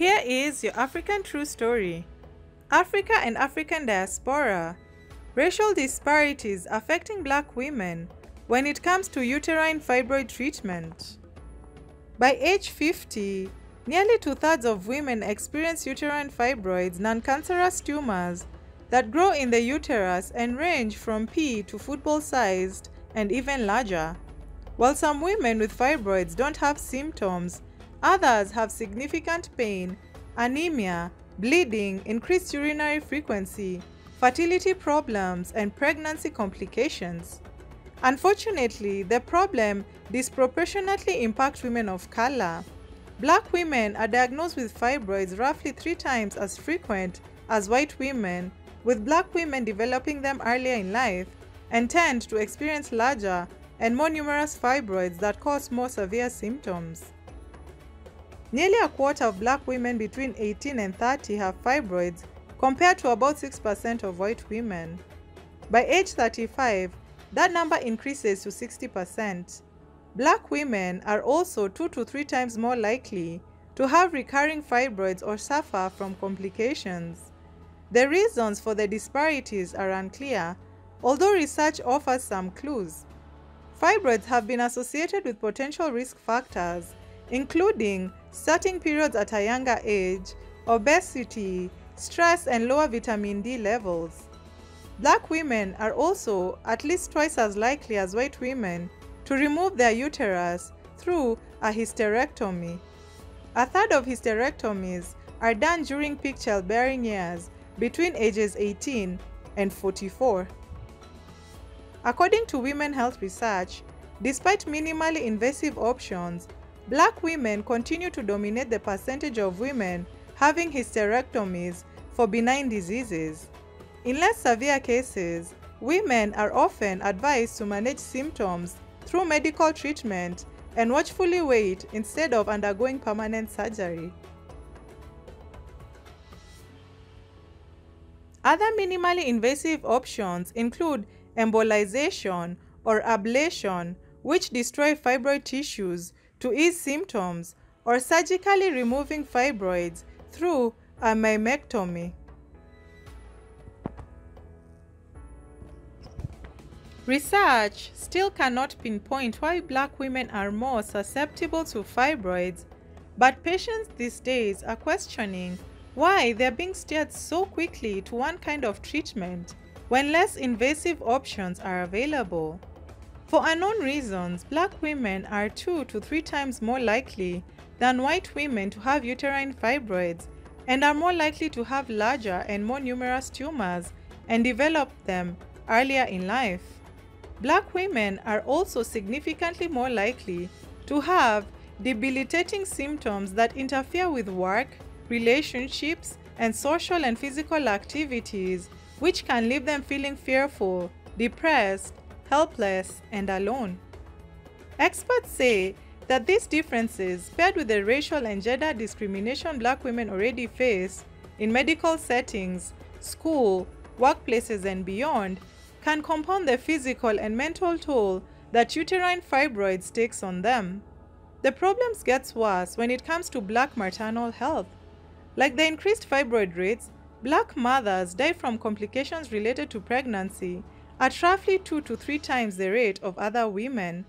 Here is your African true story. Africa and African diaspora. Racial disparities affecting black women when it comes to uterine fibroid treatment. By age 50, nearly two-thirds of women experience uterine fibroids, non-cancerous tumors that grow in the uterus and range from pea to football-sized and even larger. While some women with fibroids don't have symptoms, others have significant pain, anemia, bleeding, increased urinary frequency, fertility problems, and pregnancy complications. Unfortunately, the problem disproportionately impacts women of color. Black women are diagnosed with fibroids roughly three times as frequent as white women, with black women developing them earlier in life and tend to experience larger and more numerous fibroids that cause more severe symptoms. Nearly a quarter of black women between 18 and 30 have fibroids compared to about 6% of white women. By age 35, that number increases to 60%. Black women are also 2 to 3 times more likely to have recurring fibroids or suffer from complications. The reasons for the disparities are unclear, although research offers some clues. Fibroids have been associated with potential risk factors, including starting periods at a younger age, obesity, stress, and lower vitamin D levels. Black women are also at least twice as likely as white women to remove their uterus through a hysterectomy. A third of hysterectomies are done during peak childbearing years between ages 18 and 44. According to Women Health Research, despite minimally invasive options, black women continue to dominate the percentage of women having hysterectomies for benign diseases. In less severe cases, women are often advised to manage symptoms through medical treatment and watchfully wait instead of undergoing permanent surgery. Other minimally invasive options include embolization or ablation, which destroy fibroid tissues to ease symptoms, or surgically removing fibroids through a myomectomy. Research still cannot pinpoint why black women are more susceptible to fibroids, but patients these days are questioning why they're being steered so quickly to one kind of treatment when less invasive options are available. For unknown reasons, black women are two to three times more likely than white women to have uterine fibroids and are more likely to have larger and more numerous tumors and develop them earlier in life. Black women are also significantly more likely to have debilitating symptoms that interfere with work, relationships, and social and physical activities which can leave them feeling fearful, depressed, helpless, and alone. Experts say that these differences, paired with the racial and gender discrimination black women already face in medical settings, school, workplaces, and beyond, can compound the physical and mental toll that uterine fibroids takes on them. The problems gets worse when it comes to black maternal health. Like the increased fibroid rates, Black mothers die from complications related to pregnancy at roughly two to three times the rate of other women,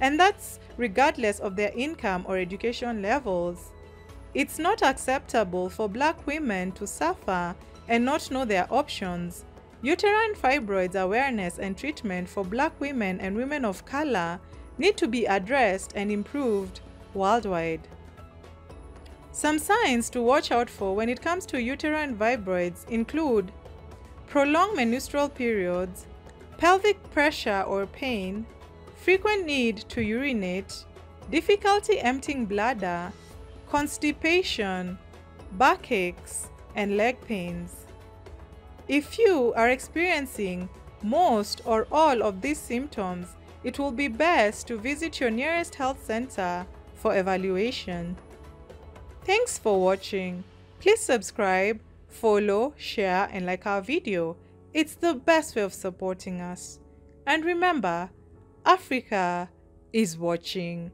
and that's regardless of their income or education levels. It's not acceptable for black women to suffer and not know their options. Uterine fibroids awareness and treatment for black women and women of color need to be addressed and improved worldwide. Some signs to watch out for when it comes to uterine fibroids include prolonged menstrual periods, pelvic pressure or pain, frequent need to urinate, difficulty emptying bladder, constipation, backaches, and leg pains. If you are experiencing most or all of these symptoms, it will be best to visit your nearest health center for evaluation. Thanks for watching. Please subscribe, follow, share and like our video. It's the best way of supporting us. And remember, Africa is watching.